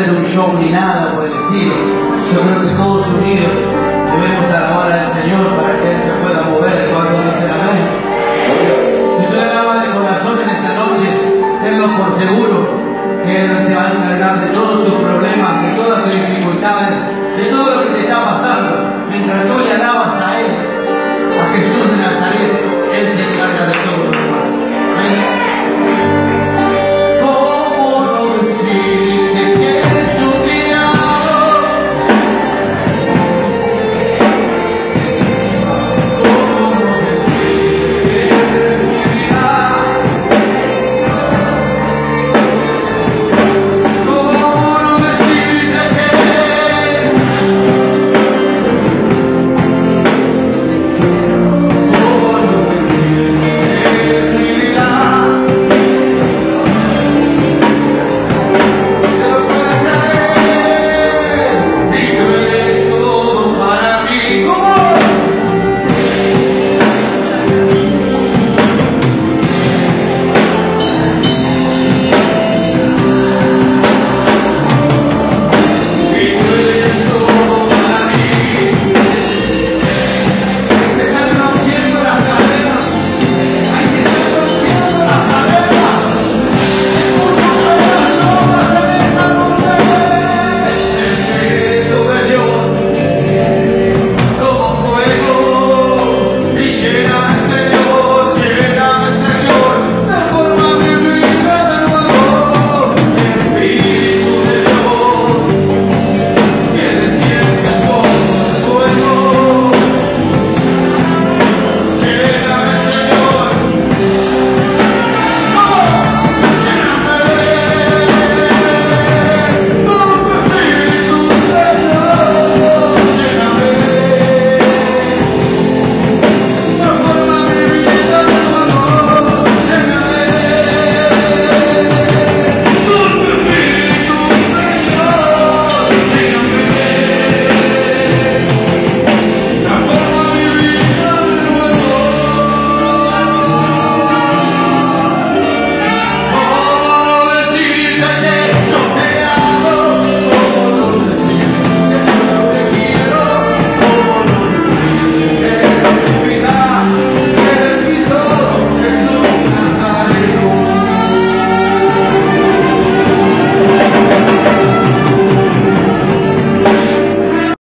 hacer un show ni nada por el estilo. Yo creo que todos unidos debemos alabar al Señor para que Él se